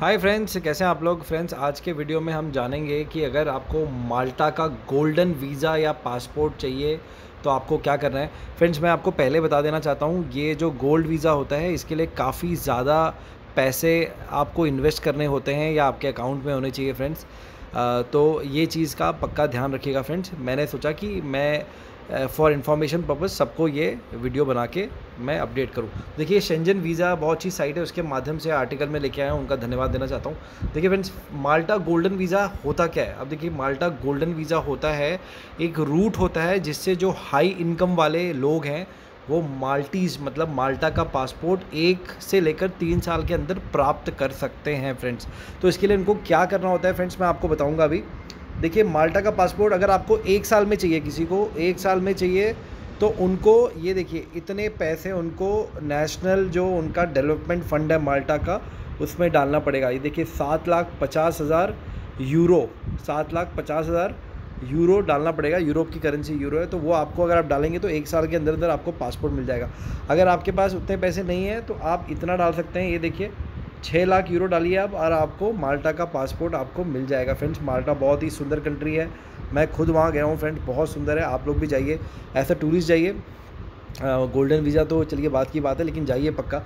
Hi friends कैसे हैं आप लोग? फ्रेंड्स आज के वीडियो में हम जानेंगे कि अगर आपको माल्टा का गोल्डन वीज़ा या पासपोर्ट चाहिए तो आपको क्या करना है? फ्रेंड्स मैं आपको पहले बता देना चाहता हूँ, ये जो गोल्ड वीज़ा होता है, इसके लिए काफ़ी ज़्यादा पैसे आपको इन्वेस्ट करने होते हैं या आपके अकाउंट में होने चाहिए फ्रेंड्स तो ये चीज़ का पक्का ध्यान रखिएगा फ्रेंड्स। मैंने सोचा कि मैं फॉर इन्फॉर्मेशन पर्पज़ सबको ये वीडियो बना के मैं अपडेट करूँ। देखिए शेंजन वीज़ा बहुत अच्छी साइट है, उसके माध्यम से आर्टिकल में लेके आया हूँ, उनका धन्यवाद देना चाहता हूँ। देखिए फ्रेंड्स माल्टा गोल्डन वीज़ा होता क्या है? अब देखिए माल्टा गोल्डन वीज़ा होता है, एक रूट होता है जिससे जो हाई इनकम वाले लोग हैं वो माल्टीज़ मतलब माल्टा का पासपोर्ट एक से लेकर तीन साल के अंदर प्राप्त कर सकते हैं, फ्रेंड्स। तो इसके लिए इनको क्या करना होता है, फ्रेंड्स, मैं आपको बताऊँगा अभी। देखिए, माल्टा का पासपोर्ट अगर आपको एक साल में चाहिए किसी को, एक साल में चाहिए तो उनको, ये देखिए, इतने पैसे उनको नेशनल जो उनका डेवलपमेंट फंड है माल्टा का, उसमें डालना पड़ेगा। ये देखिए, सात लाख पचास हज़ार यूरो, सात लाख पचास हज़ार यूरो डालना पड़ेगा, यूरोप की करेंसी यूरो है तो वो आपको अगर आप डालेंगे तो एक साल के अंदर अंदर आपको पासपोर्ट मिल जाएगा। अगर आपके पास उतने पैसे नहीं है तो आप इतना डाल सकते हैं, ये देखिए छः लाख यूरो डालिए आप और आपको माल्टा का पासपोर्ट आपको मिल जाएगा। फ्रेंड्स, माल्टा बहुत ही सुंदर कंट्री है, मैं खुद वहाँ गया हूँ फ्रेंड्स बहुत सुंदर है, आप लोग भी जाइए, ऐसा टूरिस्ट जाइए। गोल्डन वीज़ा तो चलिए बात की बात है, लेकिन जाइए पक्का।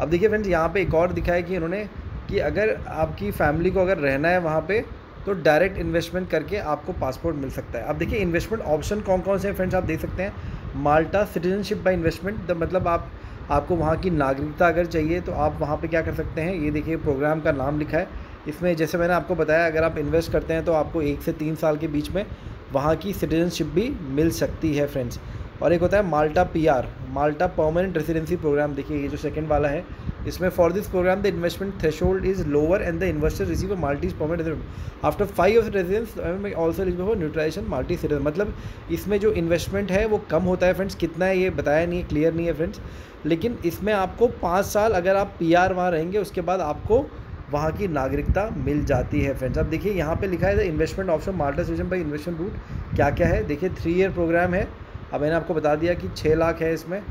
अब देखिए फ्रेंड्स, यहाँ पे एक और दिखा है कि उन्होंने कि अगर आपकी फैमिली को अगर रहना है वहाँ पे तो डायरेक्ट इन्वेस्टमेंट करके आपको पासपोर्ट मिल सकता है। अब देखिए इन्वेस्टमेंट ऑप्शन कौन कौन से फ्रेंड्स आप देख सकते हैं। माल्टा सिटीजनशिप बाई इन्वेस्टमेंट मतलब आप, आपको वहाँ की नागरिकता अगर चाहिए तो आप वहाँ पे क्या कर सकते हैं? ये देखिए प्रोग्राम का नाम लिखा है। इसमें जैसे मैंने आपको बताया, अगर आप इन्वेस्ट करते हैं तो आपको एक से तीन साल के बीच में वहाँ की सिटीजनशिप भी मिल सकती है फ्रेंड्स और एक होता है Malta PR Malta permanent residency program देखिए, ये जो सेकंड वाला है इसमें for this program the investment threshold is lower and the investor receive a Maltese permanent after five of residence also receive for naturalisation Maltese citizen मतलब इसमें जो investment है, वो कम होता है फ्रेंड्स कितना है ये बताया नहीं है क्लियर नहीं है फ्रेंड्स लेकिन इसमें आपको पाँच साल अगर आप पी आर वहाँ रहेंगे, उसके बाद आपको वहाँ की नागरिकता मिल जाती है फ्रेंड्स अब देखिए, यहाँ पे लिखा है investment option Malta citizen by investment route क्या क्या है? देखिए थ्री ईयर प्रोग्राम है। अब मैंने आपको बता दिया कि छः लाख है इसमें।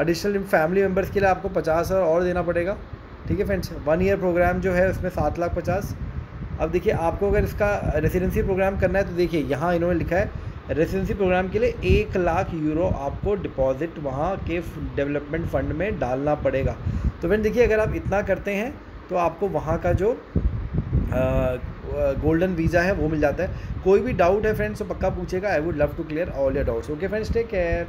एडिशनल फैमिली मेंबर्स के लिए आपको पचास हज़ार और देना पड़ेगा। ठीक है फ्रेंड्स वन ईयर प्रोग्राम जो है, उसमें सात लाख पचास। अब देखिए, आपको अगर इसका रेसिडेंसी प्रोग्राम करना है तो देखिए, यहाँ इन्होंने लिखा है रेसिडेंसी प्रोग्राम के लिए एक लाख यूरो आपको डिपॉजिट वहाँ के डेवलपमेंट फ़ंड में डालना पड़ेगा। तो फ्रेंड देखिए, अगर आप इतना करते हैं तो आपको वहाँ का जो गोल्डन वीज़ा है, वो मिल जाता है। कोई भी डाउट है फ्रेंड्स तो पक्का पूछेगा। I would love to clear all your doubts okay friends take care